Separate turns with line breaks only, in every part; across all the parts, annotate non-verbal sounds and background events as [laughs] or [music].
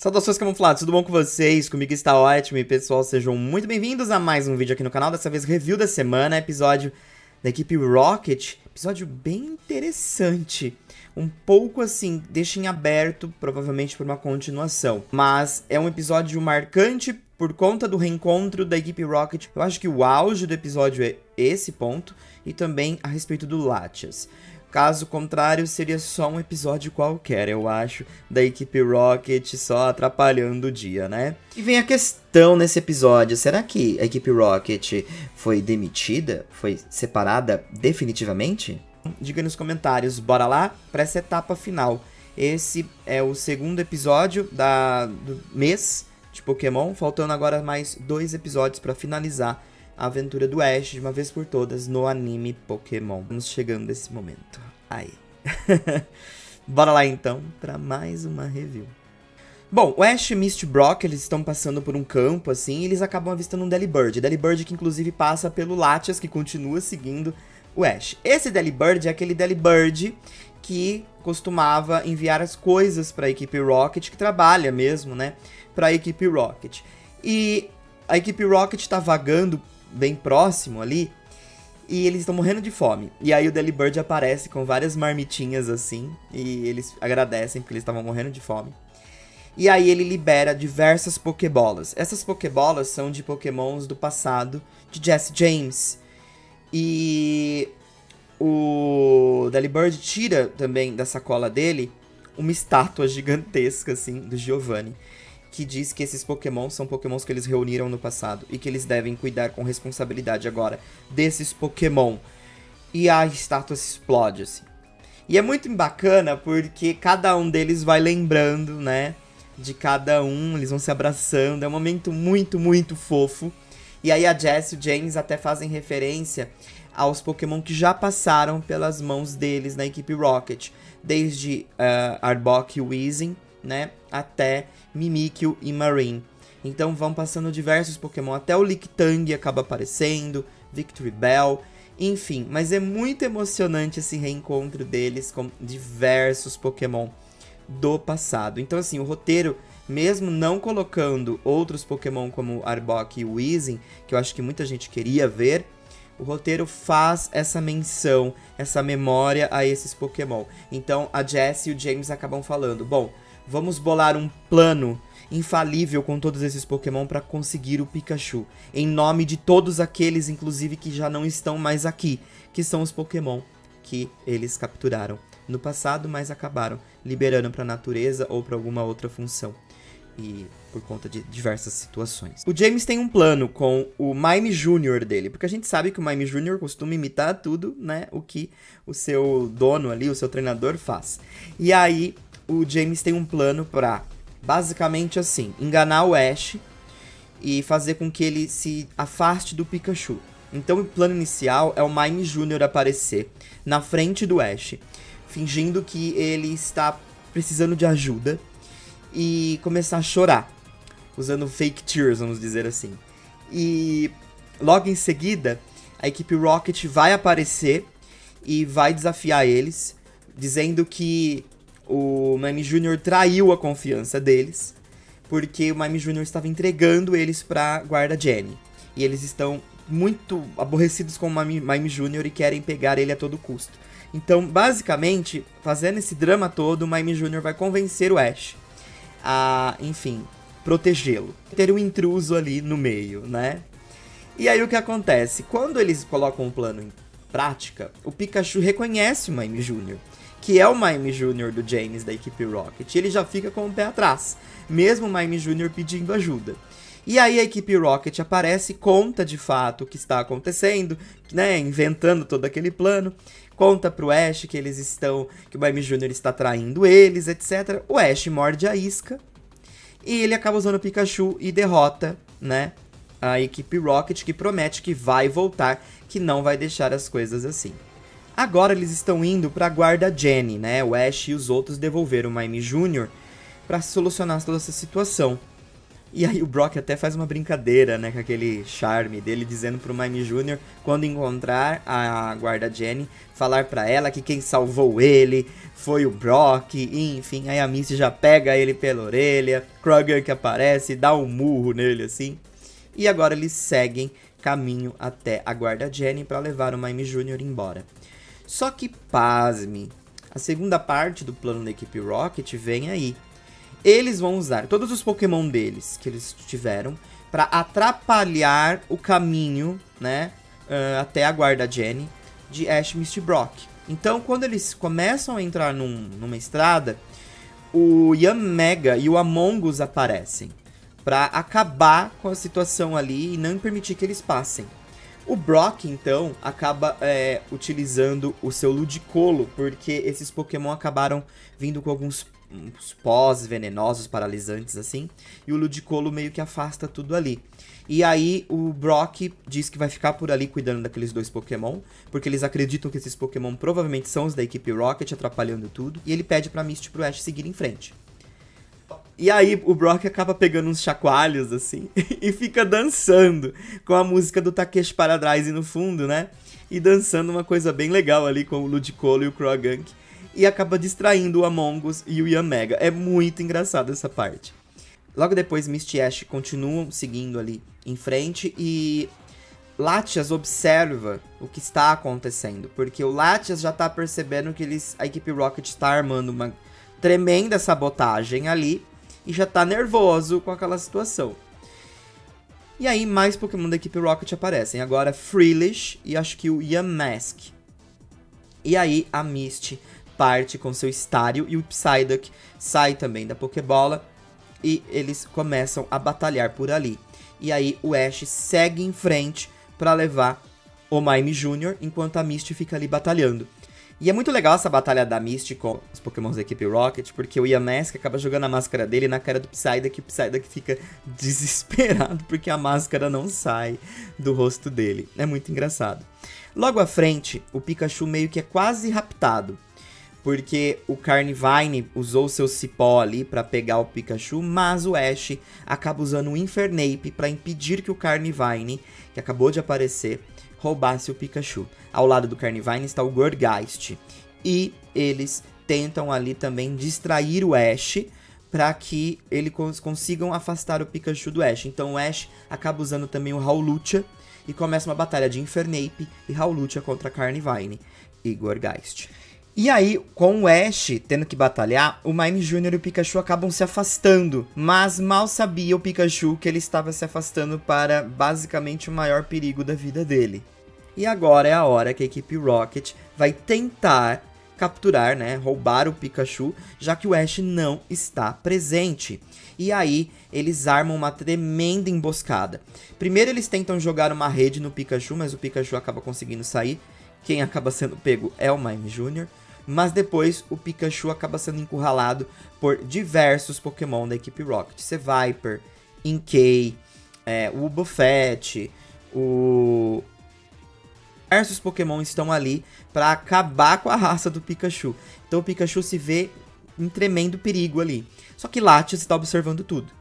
Saudações camuflados, tudo bom com vocês? Comigo está ótimo e pessoal, sejam muito bem-vindos a mais um vídeo aqui no canal, dessa vez review da semana, episódio da equipe Rocket, episódio bem interessante, um pouco assim, deixa em aberto, provavelmente por uma continuação, mas é um episódio marcante por conta do reencontro da equipe Rocket, eu acho que o auge do episódio é esse ponto, e também a respeito do Latias. Caso contrário, seria só um episódio qualquer, eu acho, da equipe Rocket só atrapalhando o dia, né? E vem a questão nesse episódio: será que a equipe Rocket foi demitida? Foi separada definitivamente? Diga nos comentários, bora lá para essa etapa final. Esse é o segundo episódio da, do mês de Pokémon, faltando agora mais dois episódios para finalizar a aventura do Ash de uma vez por todas no anime Pokémon. Estamos chegando nesse momento. Aí. [laughs] Bora lá então para mais uma review. Bom, o Ash e Misty Brock, eles estão passando por um campo, assim, e eles acabam avistando um Delibird. Delibird que, inclusive, passa pelo Latias, que continua seguindo o Ash. Esse Delibird é aquele Delibird que costumava enviar as coisas para a equipe Rocket, que trabalha mesmo, né, para a equipe Rocket. E a equipe Rocket está vagando bem próximo ali, e eles estão morrendo de fome. E aí o Delibird aparece com várias marmitinhas assim, e eles agradecem porque eles estavam morrendo de fome. E aí ele libera diversas Pokébolas. Essas Pokébolas são de Pokémons do passado de Jesse James. E o Delibird tira também da sacola dele uma estátua gigantesca assim do Giovanni que diz que esses Pokémon são Pokémons que eles reuniram no passado e que eles devem cuidar com responsabilidade agora desses Pokémon. E a estátua se explode, assim. E é muito bacana porque cada um deles vai lembrando, né? De cada um, eles vão se abraçando. É um momento muito, muito fofo. E aí a Jess e o James até fazem referência aos Pokémon que já passaram pelas mãos deles na equipe Rocket. Desde uh, Arbok e Weezing, né? Até Mimikyu e Marine. Então vão passando diversos Pokémon, até o Lictang acaba aparecendo, Victory Bell, enfim. Mas é muito emocionante esse reencontro deles com diversos Pokémon do passado. Então assim, o roteiro, mesmo não colocando outros Pokémon como Arbok e Weezing, que eu acho que muita gente queria ver, o roteiro faz essa menção, essa memória a esses Pokémon. Então a Jess e o James acabam falando, bom, Vamos bolar um plano infalível com todos esses Pokémon para conseguir o Pikachu. Em nome de todos aqueles, inclusive, que já não estão mais aqui, que são os Pokémon que eles capturaram no passado, mas acabaram liberando para a natureza ou para alguma outra função. E por conta de diversas situações. O James tem um plano com o Mime Jr. dele, porque a gente sabe que o Mime Jr. costuma imitar tudo, né, o que o seu dono ali, o seu treinador faz. E aí o James tem um plano pra, basicamente assim, enganar o Ash e fazer com que ele se afaste do Pikachu. Então o plano inicial é o Mime Jr. aparecer na frente do Ash, fingindo que ele está precisando de ajuda e começar a chorar, usando fake tears, vamos dizer assim. E logo em seguida, a equipe Rocket vai aparecer e vai desafiar eles, dizendo que o Mime Jr. traiu a confiança deles, porque o Mime Jr. estava entregando eles pra guarda Jenny. E eles estão muito aborrecidos com o Mime, Mime Jr. e querem pegar ele a todo custo. Então, basicamente, fazendo esse drama todo, o Mime Jr. vai convencer o Ash a, enfim, protegê-lo. Ter um intruso ali no meio, né? E aí o que acontece? Quando eles colocam um plano em prática, o Pikachu reconhece o Mime Jr que é o Mime Jr. do James da equipe Rocket, ele já fica com o pé atrás, mesmo o Mime Jr. pedindo ajuda. E aí a equipe Rocket aparece, conta de fato o que está acontecendo, né, inventando todo aquele plano, conta pro Ash que eles estão, que o Mime Jr. está traindo eles, etc. O Ash morde a isca e ele acaba usando o Pikachu e derrota, né, a equipe Rocket que promete que vai voltar, que não vai deixar as coisas assim. Agora eles estão indo para a guarda Jenny, né? O Ash e os outros devolveram o Mime Jr. para solucionar toda essa situação. E aí o Brock até faz uma brincadeira, né, com aquele charme dele, dizendo pro Mime Jr., quando encontrar a guarda Jenny, falar para ela que quem salvou ele foi o Brock, e, enfim, aí a Misty já pega ele pela orelha, Kroger que aparece, dá um murro nele assim. E agora eles seguem caminho até a guarda Jenny para levar o Mime Jr. embora. Só que pasme, a segunda parte do plano da equipe Rocket vem aí eles vão usar todos os Pokémon deles que eles tiveram para atrapalhar o caminho, né, uh, até a guarda Jenny de Ash Misty Brock. Então, quando eles começam a entrar num, numa estrada, o Mega e o Among Us aparecem para acabar com a situação ali e não permitir que eles passem. O Brock, então, acaba é, utilizando o seu Ludicolo, porque esses Pokémon acabaram vindo com alguns uns pós venenosos, paralisantes assim, e o Ludicolo meio que afasta tudo ali. E aí o Brock diz que vai ficar por ali cuidando daqueles dois Pokémon, porque eles acreditam que esses Pokémon provavelmente são os da equipe Rocket, atrapalhando tudo, e ele pede pra Misty e pro Ash seguir em frente. E aí o Brock acaba pegando uns chacoalhos assim [laughs] e fica dançando com a música do Takeshi Paradise no fundo, né? E dançando uma coisa bem legal ali com o Ludicolo e o Croagunk e acaba distraindo o Among Us e o Yamega. É muito engraçado essa parte. Logo depois, Misty e Ash continuam seguindo ali em frente e Latias observa o que está acontecendo, porque o Latias já está percebendo que eles, a equipe Rocket está armando uma tremenda sabotagem ali e já está nervoso com aquela situação. E aí mais Pokémon da equipe Rocket aparecem, agora Freelish e acho que o Yamask. E aí a Misty parte com seu estário e o Psyduck sai também da Pokébola e eles começam a batalhar por ali. E aí o Ash segue em frente para levar o Mime Jr., enquanto a Misty fica ali batalhando. E é muito legal essa batalha da Misty com os Pokémons da equipe Rocket, porque o Yamask acaba jogando a máscara dele na cara do Psyduck e o Psyduck fica [laughs] desesperado porque a máscara não sai do rosto dele. É muito engraçado. Logo à frente, o Pikachu meio que é quase raptado porque o Carnivine usou seu cipó ali para pegar o Pikachu, mas o Ash acaba usando o Infernape para impedir que o Carnivine, que acabou de aparecer, roubasse o Pikachu. Ao lado do Carnivine está o Gorgeist, e eles tentam ali também distrair o Ash para que eles consigam afastar o Pikachu do Ash. Então o Ash acaba usando também o Howlucha e começa uma batalha de Infernape e Howlucha contra Carnivine e Gorgeist. E aí, com o Ash tendo que batalhar, o Mime Jr. e o Pikachu acabam se afastando. Mas mal sabia o Pikachu que ele estava se afastando para basicamente o maior perigo da vida dele. E agora é a hora que a equipe Rocket vai tentar capturar, né, roubar o Pikachu, já que o Ash não está presente. E aí eles armam uma tremenda emboscada. Primeiro eles tentam jogar uma rede no Pikachu, mas o Pikachu acaba conseguindo sair. Quem acaba sendo pego é o Mime Jr mas depois o Pikachu acaba sendo encurralado por diversos Pokémon da equipe Rocket. Viper, Inkay, é, o Buffet, o... Diversos Pokémon estão ali para acabar com a raça do Pikachu. Então o Pikachu se vê em tremendo perigo ali. Só que Latias está observando tudo.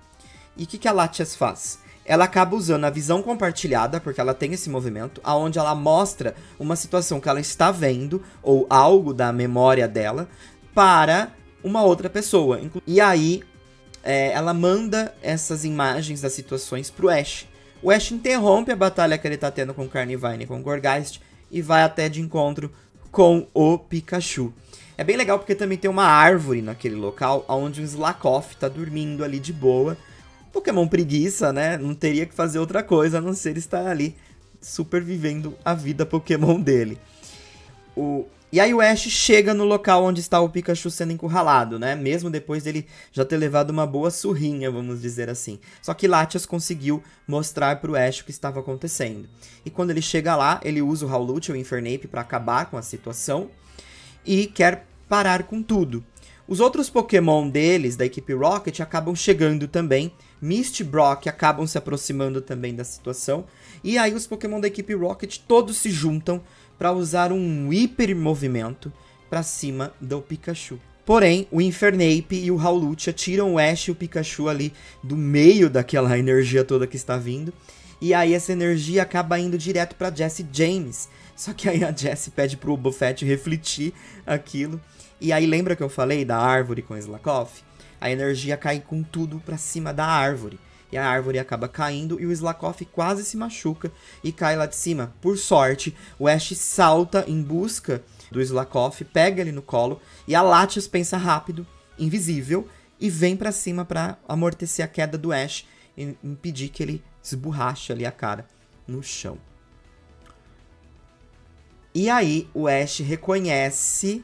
E o que, que a Latias faz? Ela acaba usando a visão compartilhada, porque ela tem esse movimento, aonde ela mostra uma situação que ela está vendo, ou algo da memória dela, para uma outra pessoa. E aí, é, ela manda essas imagens das situações pro Ash. O Ash interrompe a batalha que ele tá tendo com Carnivine e com Gorgeist e vai até de encontro com o Pikachu. É bem legal porque também tem uma árvore naquele local, onde o Slakoth tá dormindo ali de boa Pokémon preguiça, né? Não teria que fazer outra coisa a não ser estar ali super vivendo a vida Pokémon [laughs] dele. O... E aí o Ash chega no local onde está o Pikachu sendo encurralado, né? Mesmo depois dele já ter levado uma boa surrinha, vamos dizer assim. Só que Latias conseguiu mostrar pro Ash o que estava acontecendo. E quando ele chega lá, ele usa o Howlute, o Infernape, para acabar com a situação. E quer parar com tudo. Os outros Pokémon deles, da equipe Rocket, acabam chegando também. Misty Brock acabam se aproximando também da situação. E aí os Pokémon da equipe Rocket todos se juntam para usar um hiper movimento para cima do Pikachu. Porém, o Infernape e o Howlucha tiram o Ash e o Pikachu ali do meio daquela [laughs] energia toda que está vindo. E aí essa energia acaba indo direto para Jesse James. Só que aí a Jessie pede pro Buffett refletir aquilo. E aí lembra que eu falei da árvore com Slakoff? A energia cai com tudo para cima da árvore. E a árvore acaba caindo e o Slakoff quase se machuca e cai lá de cima. Por sorte, o Ash salta em busca do Slakoff, pega ele no colo e a Latias pensa rápido, invisível, e vem para cima para amortecer a queda do Ash e impedir que ele esborrache ali a cara no chão. E aí o Ash reconhece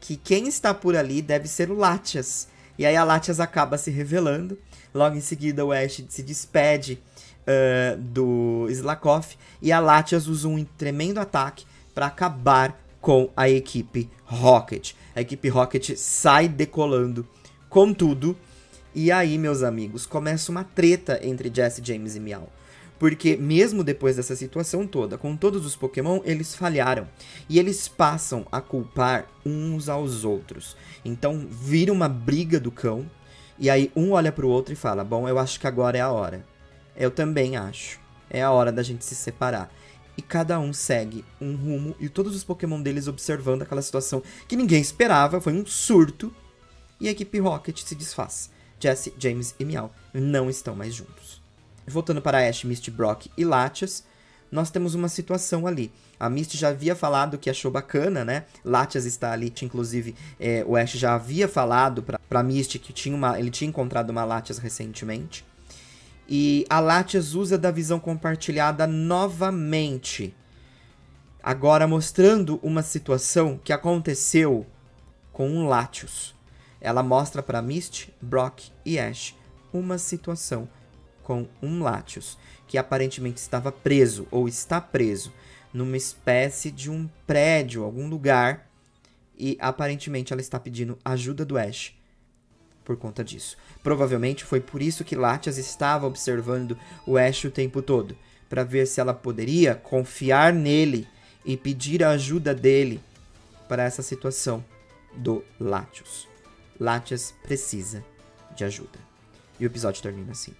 que quem está por ali deve ser o Latias. E aí a Latias acaba se revelando. Logo em seguida o Ash se despede uh, do Slakoff e a Latias usa um tremendo ataque para acabar com a equipe Rocket. A equipe Rocket sai decolando com tudo. E aí, meus amigos, começa uma treta entre Jesse, James e Meow. Porque mesmo depois dessa situação toda, com todos os Pokémon, eles falharam. E eles passam a culpar uns aos outros. Então vira uma briga do cão. E aí um olha pro outro e fala: Bom, eu acho que agora é a hora. Eu também acho. É a hora da gente se separar e cada um segue um rumo e todos os Pokémon deles observando aquela situação que ninguém esperava, foi um surto. E a equipe Rocket se desfaz. Jesse, James e Meow não estão mais juntos. Voltando para Ash, Misty, Brock e Latias, nós temos uma situação ali. A Misty já havia falado que achou bacana, né? Latias está ali, inclusive é, o Ash já havia falado para pra Misty que tinha uma, ele tinha encontrado uma Latias recentemente. E a Latias usa da visão compartilhada novamente. Agora mostrando uma situação que aconteceu com um Latios. Ela mostra para Mist, Brock e Ash uma situação com um Latios que aparentemente estava preso ou está preso numa espécie de um prédio, algum lugar, e aparentemente ela está pedindo ajuda do Ash por conta disso. Provavelmente foi por isso que Latias estava observando o Ash o tempo todo, para ver se ela poderia confiar nele e pedir a ajuda dele para essa situação do Latios. Latias precisa de ajuda. E o episódio termina assim.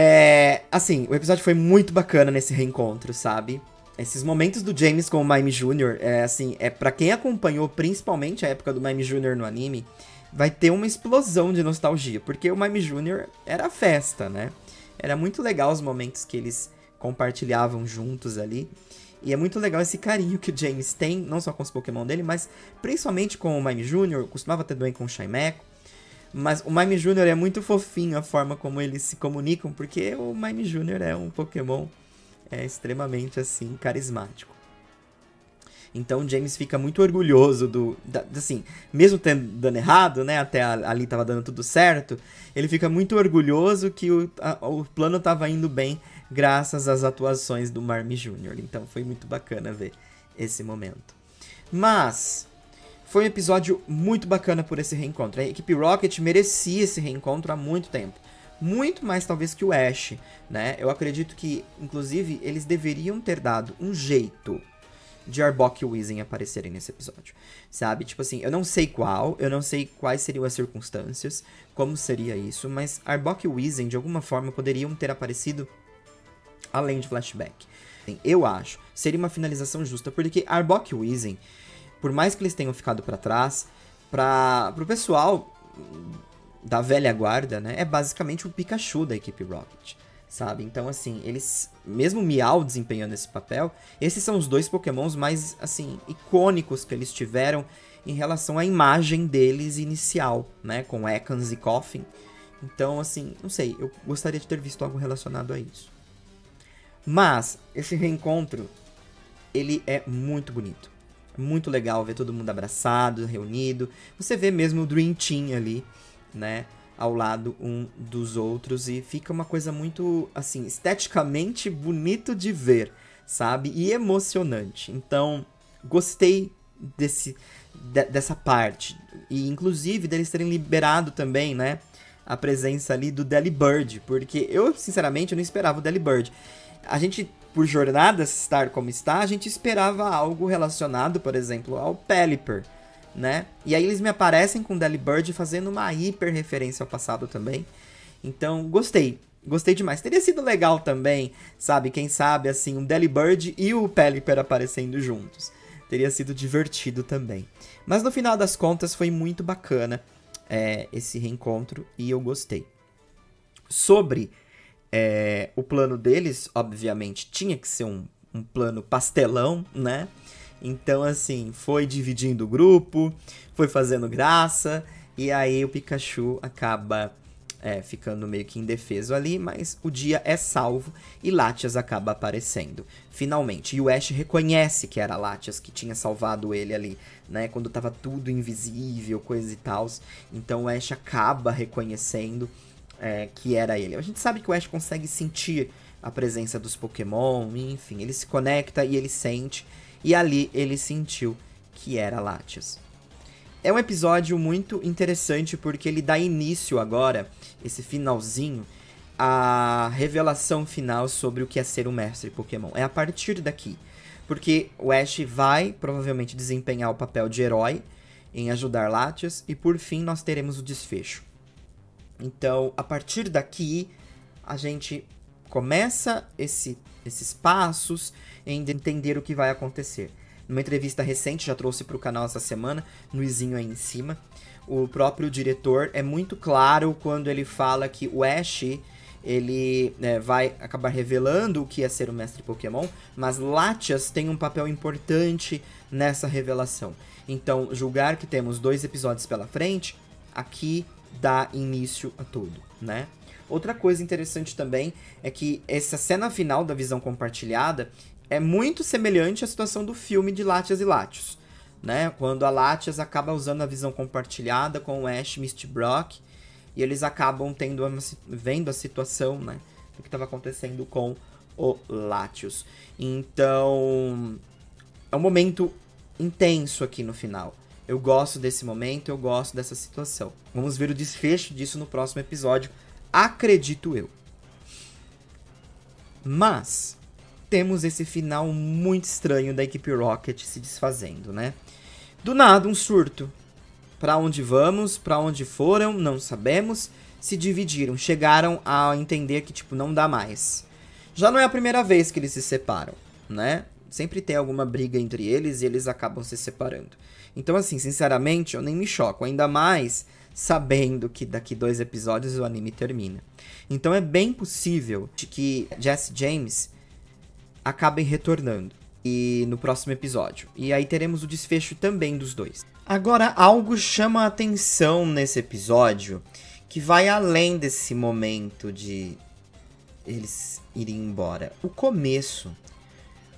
É, assim, o episódio foi muito bacana nesse reencontro, sabe? Esses momentos do James com o Mime Jr., é assim, é para quem acompanhou principalmente a época do Mime Jr. no anime, vai ter uma explosão de nostalgia, porque o Mime Jr. era festa, né? Era muito legal os momentos que eles compartilhavam juntos ali. E é muito legal esse carinho que o James tem, não só com os Pokémon dele, mas principalmente com o Mime Jr., costumava ter também com o Shaimeco. Mas o Mime Jr. é muito fofinho a forma como eles se comunicam, porque o Mime Jr. é um Pokémon é extremamente assim carismático. Então James fica muito orgulhoso do, da, assim, mesmo tendo dando errado, né, até ali tava dando tudo certo, ele fica muito orgulhoso que o, a, o plano tava indo bem graças às atuações do Marmy Jr. Então foi muito bacana ver esse momento. Mas foi um episódio muito bacana por esse reencontro. A equipe Rocket merecia esse reencontro há muito tempo muito mais talvez que o Ash, né? Eu acredito que, inclusive, eles deveriam ter dado um jeito de Arbok e Weezing aparecerem nesse episódio, sabe? Tipo assim, eu não sei qual, eu não sei quais seriam as circunstâncias, como seria isso, mas Arbok e Weezing, de alguma forma, poderiam ter aparecido além de flashback. Eu acho, seria uma finalização justa, porque Arbok e Weezing, por mais que eles tenham ficado para trás, para o pessoal da velha guarda, né, é basicamente o Pikachu da equipe Rocket, sabe? Então, assim, eles, mesmo Meow desempenhando esse papel, esses são os dois pokémons mais, assim, icônicos que eles tiveram em relação à imagem deles inicial, né, com Ekans e Coffin. Então, assim, não sei, eu gostaria de ter visto algo relacionado a isso. Mas, esse reencontro, ele é muito bonito. Muito legal ver todo mundo abraçado, reunido. Você vê mesmo o Dream Team ali né, ao lado um dos outros e fica uma coisa muito assim, esteticamente bonito de ver, sabe? E emocionante. Então, gostei desse de, dessa parte e inclusive deles terem liberado também, né, a presença ali do Delibird, porque eu sinceramente não esperava o Delibird. A gente por Jornada estar como está, a gente esperava algo relacionado, por exemplo, ao Pelipper, né? E aí eles me aparecem com Delibird fazendo uma hiper referência ao passado também. Então, gostei. Gostei demais. Teria sido legal também, sabe? Quem sabe, assim, um Delibird e o Pelipper aparecendo juntos. Teria sido divertido também. Mas no final das contas, foi muito bacana é, esse reencontro e eu gostei. Sobre é, o plano deles, obviamente, tinha que ser um, um plano pastelão, né? Então, assim, foi dividindo o grupo, foi fazendo graça, e aí o Pikachu acaba é, ficando meio que indefeso ali, mas o dia é salvo e Latias acaba aparecendo, finalmente. E o Ash reconhece que era Latias que tinha salvado ele ali, né? Quando tava tudo invisível, coisa e tal. Então o Ash acaba reconhecendo é, que era ele. A gente sabe que o Ash consegue sentir a presença dos Pokémon, enfim, ele se conecta e ele sente. E ali ele sentiu que era Latias. É um episódio muito interessante porque ele dá início agora, esse finalzinho, à revelação final sobre o que é ser um mestre Pokémon. É a partir daqui. Porque o Ash vai provavelmente desempenhar o papel de herói em ajudar Latias e por fim nós teremos o desfecho. Então, a partir daqui, a gente começa esse, esses passos em entender o que vai acontecer. Numa entrevista recente, já trouxe para o canal essa semana, Luizinho aí em cima, o próprio diretor é muito claro quando ele fala que o Ash ele é, vai acabar revelando o que é ser o mestre Pokémon, mas Latias tem um papel importante nessa revelação. Então, julgar que temos dois episódios pela frente, aqui dá início a tudo, né? Outra coisa interessante também é que essa cena final da visão compartilhada é muito semelhante à situação do filme de Latias e Latios, né? Quando a Latias acaba usando a visão compartilhada com o Ash, Misty Brock, e eles acabam tendo uma, vendo a situação, né? O que estava acontecendo com o Latios. Então, é um momento intenso aqui no final. Eu gosto desse momento, eu gosto dessa situação. Vamos ver o desfecho disso no próximo episódio, acredito eu. Mas temos esse final muito estranho da equipe Rocket se desfazendo, né? Do nada, um surto. Para onde vamos, para onde foram, não sabemos. Se dividiram, chegaram a entender que, tipo, não dá mais. Já não é a primeira vez que eles se separam, né? Sempre tem alguma briga entre eles e eles acabam se separando. Então, assim, sinceramente, eu nem me choco. Ainda mais sabendo que daqui dois episódios o anime termina. Então é bem possível que Jesse James acabem retornando e no próximo episódio. E aí teremos o desfecho também dos dois. Agora, algo chama a atenção nesse episódio que vai além desse momento de eles irem embora. O começo.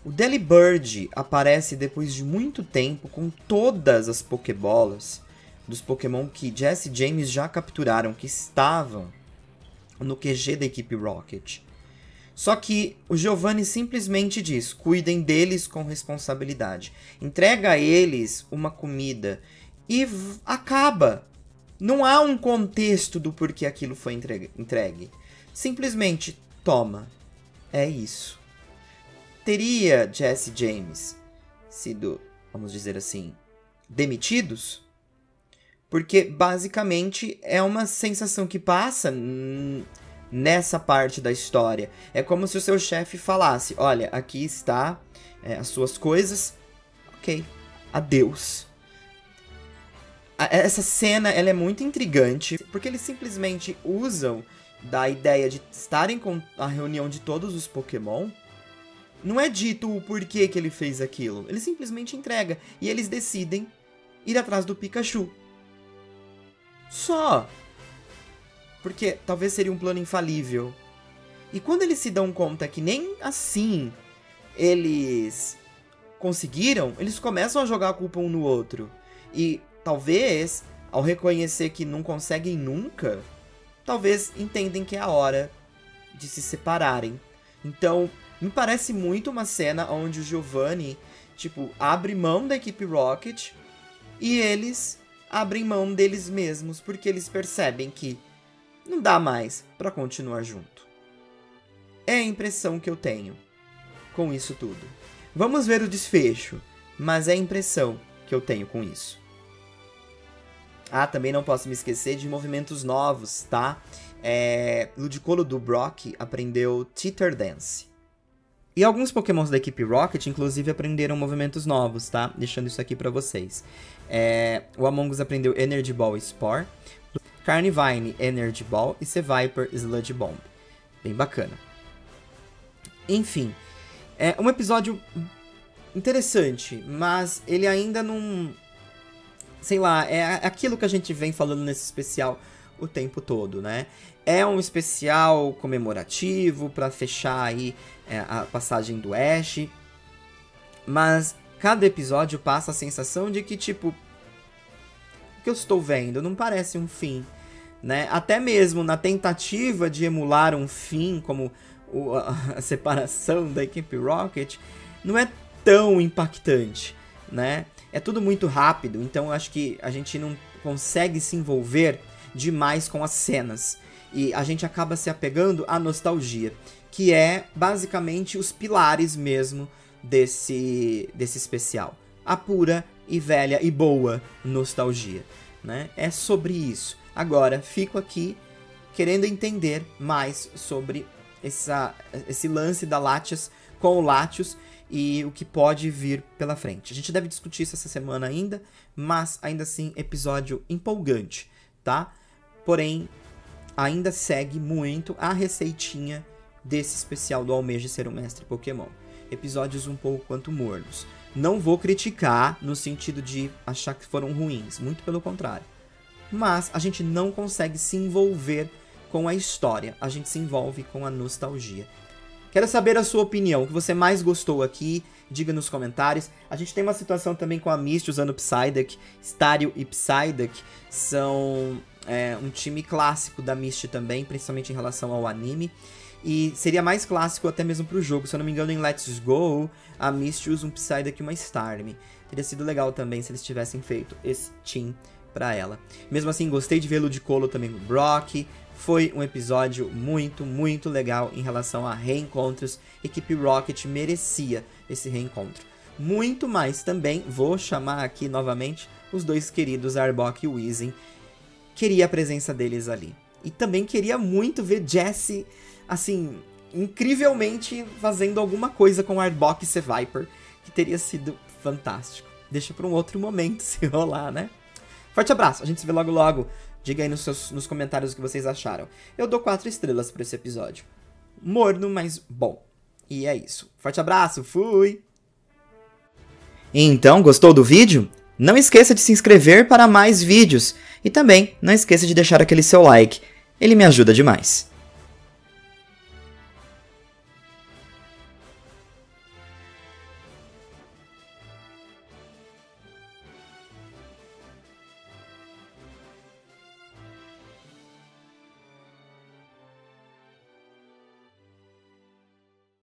O Delibird aparece depois de muito tempo com todas as Pokébolas dos Pokémon que Jesse e James já capturaram, que estavam no QG da equipe Rocket. Só que o Giovanni simplesmente diz: cuidem deles com responsabilidade. Entrega a eles uma comida e acaba. Não há um contexto do porquê aquilo foi entregue. Simplesmente toma. É isso. Teria Jesse James sido, vamos dizer assim, demitidos? Porque basicamente é uma sensação que passa nessa parte da história. É como se o seu chefe falasse: Olha, aqui está é, as suas coisas, ok, adeus. Essa cena ela é muito intrigante porque eles simplesmente usam da ideia de estarem com a reunião de todos os Pokémon. Não é dito o porquê que ele fez aquilo. Ele simplesmente entrega e eles decidem ir atrás do Pikachu. Só. Porque talvez seria um plano infalível. E quando eles se dão conta que nem assim eles conseguiram, eles começam a jogar a culpa um no outro. E talvez, ao reconhecer que não conseguem nunca, talvez entendem que é a hora de se separarem. Então, me parece muito uma cena onde o Giovanni, tipo, abre mão da equipe Rocket e eles abrem mão deles mesmos porque eles percebem que não dá mais para continuar junto. É a impressão que eu tenho. com isso tudo. Vamos ver o desfecho, mas é a impressão que eu tenho com isso. Ah, também não posso me esquecer de movimentos novos, tá? É, Ludicolo do Brock aprendeu Teeter Dance. E alguns pokémons da equipe Rocket, inclusive, aprenderam movimentos novos, tá? Deixando isso aqui pra vocês. É, o Among Us aprendeu Energy Ball e Spore. Carnivine, Energy Ball. E Seviper, Sludge Bomb. Bem bacana. Enfim, é um episódio interessante, mas ele ainda não... Sei lá, é aquilo que a gente vem falando nesse especial o tempo todo, né? É um especial comemorativo para fechar aí é, a passagem do Ash, mas cada episódio passa a sensação de que tipo o que eu estou vendo não parece um fim, né? Até mesmo na tentativa de emular um fim como o, a, a [laughs] separação da equipe Rocket, não é tão impactante, né? É tudo muito rápido, então acho que a gente não consegue se envolver demais com as cenas. E a gente acaba se apegando à nostalgia, que é basicamente os pilares mesmo desse, desse especial. A pura e velha e boa nostalgia. Né? É sobre isso. Agora, fico aqui querendo entender mais sobre essa, esse lance da Latias com o Latios e o que pode vir pela frente. A gente deve discutir isso essa semana ainda, mas ainda assim, episódio empolgante, tá? Porém, ainda segue muito a receitinha desse especial do Almeja ser um mestre Pokémon. Episódios um pouco quanto mornos. Não vou criticar no sentido de achar que foram ruins, muito pelo contrário. Mas a gente não consegue se envolver com a história, a gente se envolve com a nostalgia. Quero saber a sua opinião, o que você mais gostou aqui, diga nos comentários. A gente tem uma situação também com a Misty usando Psyduck, Stario e Psyduck são é, um time clássico da Misty também, principalmente em relação ao anime. E seria mais clássico até mesmo pro jogo. Se eu não me engano, em Let's Go, a Misty usa um Psyduck e uma Starmie. Teria sido legal também se eles tivessem feito esse team pra ela. Mesmo assim, gostei de ver Ludicolo também no Brock. Foi um episódio muito, muito legal em relação a reencontros. Equipe Rocket merecia esse reencontro. Muito mais também, vou chamar aqui novamente os dois queridos Arbok e Weezing. Queria a presença deles ali. E também queria muito ver Jesse assim, incrivelmente fazendo alguma coisa com Arbok e Seviper, que teria sido fantástico. Deixa para um outro momento [laughs] se rolar, né? Forte abraço, a gente se vê logo logo. Diga aí nos, seus, nos comentários o que vocês acharam. Eu dou quatro estrelas para esse episódio. Morno, mas bom. E é isso. Forte abraço, fui! Então, gostou do vídeo? Não esqueça de se inscrever para mais vídeos. E também não esqueça de deixar aquele seu like. Ele me ajuda demais.